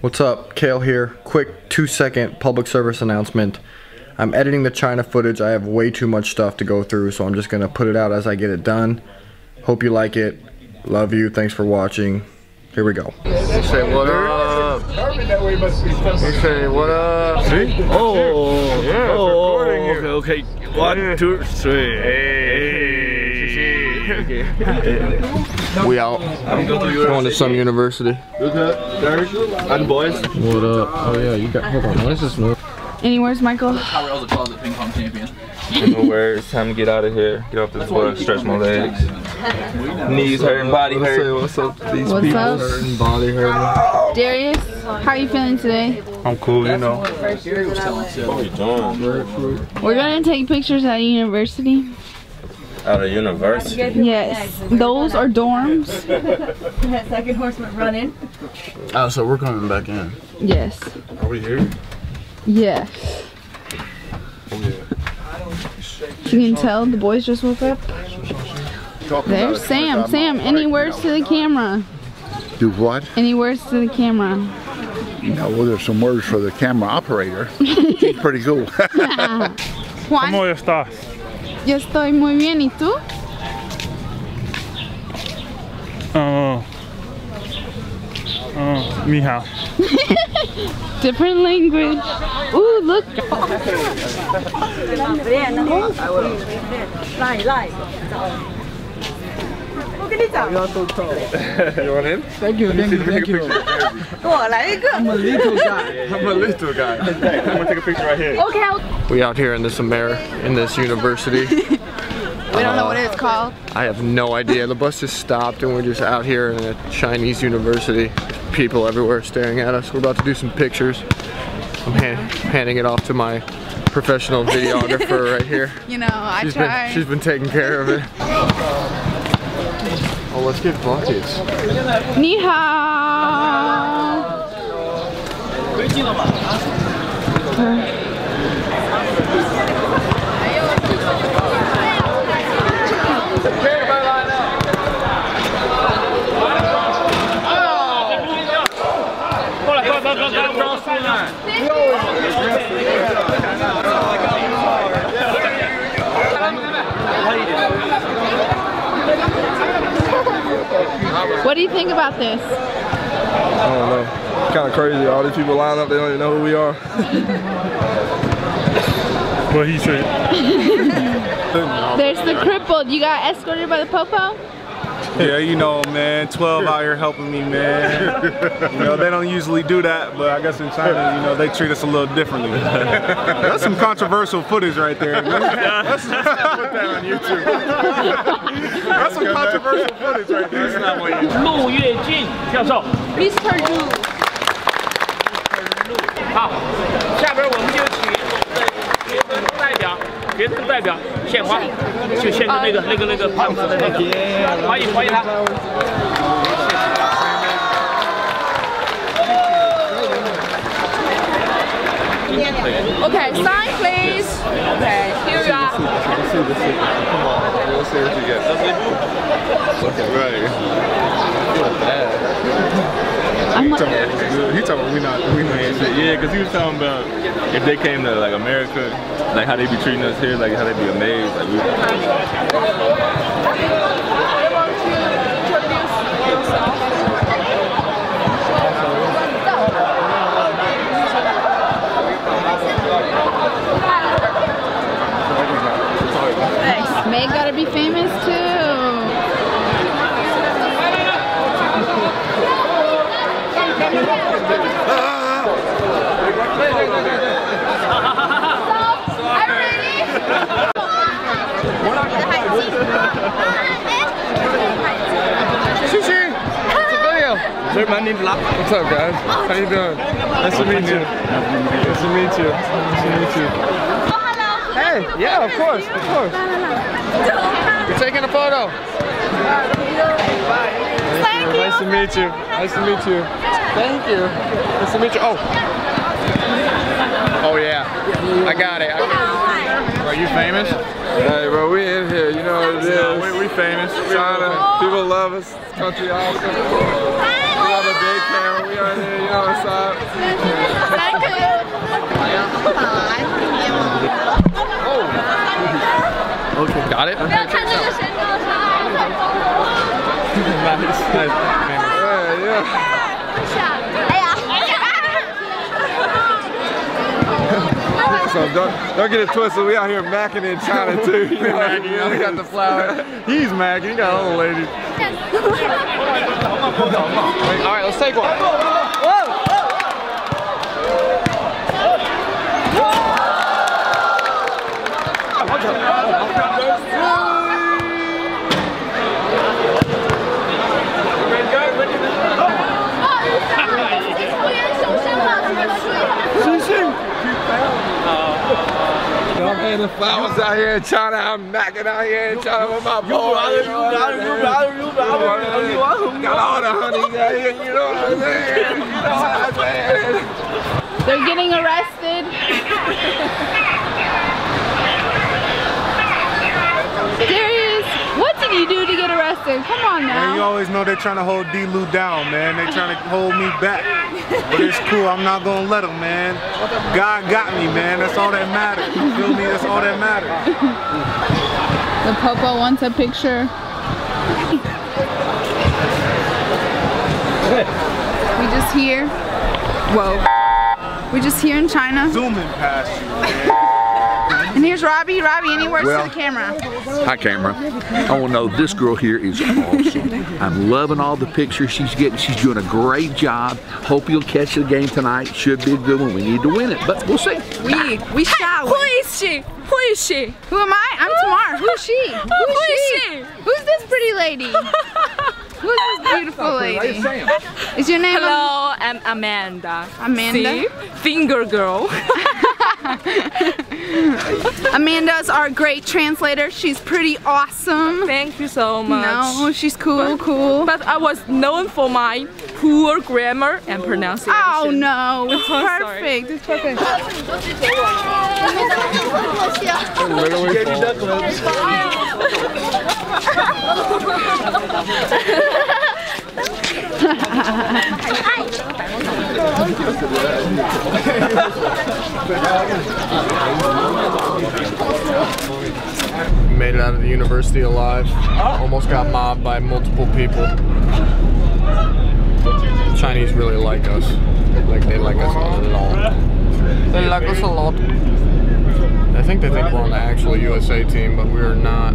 What's up? Kale here. Quick two second public service announcement. I'm editing the China footage. I have way too much stuff to go through, so I'm just gonna put it out as I get it done. Hope you like it. Love you. Thanks for watching. Here we go. Say what up. You say what up. See? Oh, Yeah, oh, okay, okay. One, two, three. Hey. We out. Going to some university. Look up, Derek, and boys. What up? Oh yeah, you got. Hold on. Let's just move. Anyways, Michael. Tyrell's a closet ping pong champion. Nowhere. It's time to get out of here. Get off this floor, Stretch my legs. Knees hurting, body Say hurting. what's up to these What's people up? hurting, body hurting. Darius, how are you feeling today? I'm cool, you know. Gary was telling us. What you doing? We're gonna take pictures at university. Out of university. Yes. Those are dorms. That second horse went running. Oh, so we're coming back in. Yes. Are we here? Yes. You can tell the boys just woke up. There's Sam. Sam, any words to the camera? Do what? Any words to the camera? No, well, there's some words for the camera operator. He's pretty cool. Juan, estás? Yo estoy muy bien. ¿Y tú? Oh. Oh, ni hao. Different language. Ooh, look. 赖赖，我跟你讲， You want in? 我来一个。 I'm a little guy. I'm gonna take a picture right here. Okay. We out here in this Amer in this university. We don't know what it's called. I have no idea. The bus just stopped and we're just out here in a Chinese university. There's people everywhere staring at us. We're about to do some pictures. I'm hand, handing it off to my professional videographer right here. You know, I She's been, try. she's been taking care of it. Oh, let's get buckets. Ni hao. What do you think about this? I don't know. Kind of crazy. All these people line up. They don't even know who we are. What he said. There's the crippled. You got escorted by the popo? yeah, you know, man, 12 out here helping me, man. You know, they don't usually do that, but I guess in China, you know, they treat us a little differently. That's some controversial footage right there. Let's, put that on YouTube. That's some controversial footage right there. Lu Yue Jin, Mr. Lu. 好。学生代表献花，就献给那个那个那个胖子的那个，欢迎欢迎他。Okay, sign please. Okay, here you are. Come on, Let's see what you get. Right. I'm like, He talking about we not, we not. Yeah, because he was talking about if they came to like America, like how they be treating us here, like how they be amazed. Like we, May gotta be famous too. What's up, guys? How you doing? Nice to meet you. Nice to meet you. Nice to meet you. Oh, hello. Hey, yeah, of course, of course. You're taking a photo. Thank Nice to meet you. Nice to meet you. Thank you. Nice to meet you. Oh. I got it. Are you famous? Hey, bro, we in here. You know what it is. No, we, we famous. China. People love us. This country awesome. We on the big camera. We out here. You know what's up? Oh. Okay. Got it? Okay. nice. nice. Yeah, yeah. So don't don't get it twisted. We out here macking in China too. You know, yeah, we got the flower. He's macking. He got all the ladies. All right, let's take one. I'm handing flowers out here in China. I'm macking out here in China with my boy. You got it, you got it, you got it, you got it. Got all the honeys out here, you know what I'm saying? You know what I'm saying? They're getting arrested. to arrested? Come on Man, you always know they're trying to hold D-Lou down, man. They're trying to hold me back. But it's cool, I'm not gonna let them, man. God got me, man. That's all that matters. You feel me? That's all that matters. The Popo wants a picture. We just here. Whoa. We're just here in China. Zooming past you, man. And here's Robby. Robby, any words Well- to the camera? Hi, camera. I want to know this girl here is awesome. I'm loving all the pictures she's getting. She's doing a great job. Hope you'll catch the game tonight. Should be a good one. We need to win it, but we'll see. We we shall. Who is she? Who is she? Who am I? I'm Tamar. Who's she? Who's Who is she? she? Who's this pretty lady? Who's this beautiful lady? Is your name Hello, I'm Amanda. Amanda? See? Finger girl. Amanda's our great translator. She's pretty awesome. Thank you so much. No, she's cool, cool. But I was known for my poor grammar and pronunciation. Oh no, oh, it's Oh, sorry. perfect. It's perfect. Made it out of the university alive. Almost got mobbed by multiple people. Chinese really like us. Like they like us a lot. They like us a lot. I think they think we're on the actual USA team, but we're not.